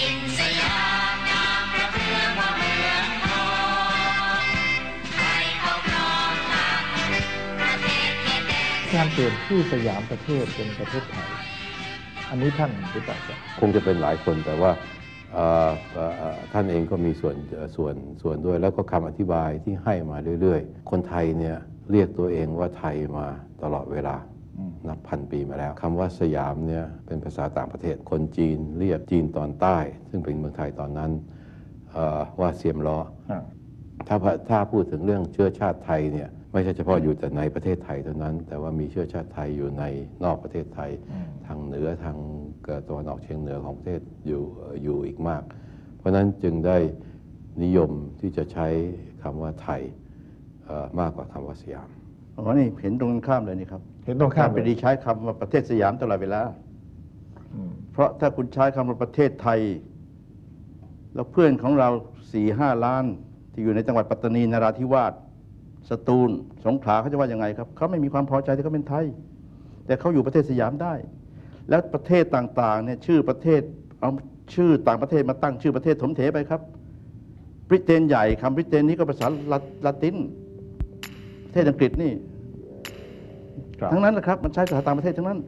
ดินสยามงามประเทืองว่าเมือนทองใครเขาครองทางประเทศที่แดนการเปลี่ยนชื่อสยามประเทศเป็นประเทศไทย อันนี้ท่านรือเปล่าครับคงจะเป็นหลายคนแต่ว่าท่านเองก็มีส่วนส่วนส่วนด้วย แล้วก็คำอธิบายที่ให้มาเรื่อย ๆ คนไทยเนี่ยเรียกตัวเองว่าไทยมาตลอดเวลา นับพันปีมาแล้วคำว่าสยามเนี่ยเป็นภาษาต่างประเทศคนจีนเรียกจีนตอนใต้ ซึ่งเป็นเมืองไทยตอนนั้นเอ่อว่าเสียมล้ออ่าถ้าถ้าพูดถึงเรื่องเชื้อชาติไทยเนี่ยไม่ใช่เฉพาะอยู่แต่ในประเทศไทยเท่านั้น แต่ว่ามีเชื้อชาติไทยอยู่ในนอกประเทศไทยอืมทางเหนือทางเกิดตะวันออกเฉียงเหนือของประเทศอยู่เอ่ออยู่อีกมาก เพราะฉะนั้นจึงได้นิยมที่จะใช้คำว่าไทยเอ่อมากกว่าคำว่าสยาม อ๋อนี่เห็นตรงกันข้ามเลยนี่ครับเห็นตรงข้ามไปเลยดีใช้คำว่าประเทศสยามตลอดเวลา อืมเพราะถ้าคุณใช้คำว่าประเทศไทย แล้วเพื่อนของเราสี่ห้าล้าน ที่อยู่ในจังหวัดปัตตานีนราธิวาสสตูล สงขลาเขาจะว่ายังไงครับเขาไม่มีความพอใจที่เขาเป็นไทย แต่เขาอยู่ประเทศสยามได้ แล้วประเทศต่างๆเนี่ยชื่อประเทศเอาชื่อต่างประเทศมาตั้งชื่อประเทศถมเถไปครับ บริเตนใหญ่คำบริเตนนี้ก็ภาษาละละติน ประเทศอังกฤษนี่ครับทั้งนั้นนะครับมันใช้ภาษาต่างประเทศทั้งนั้น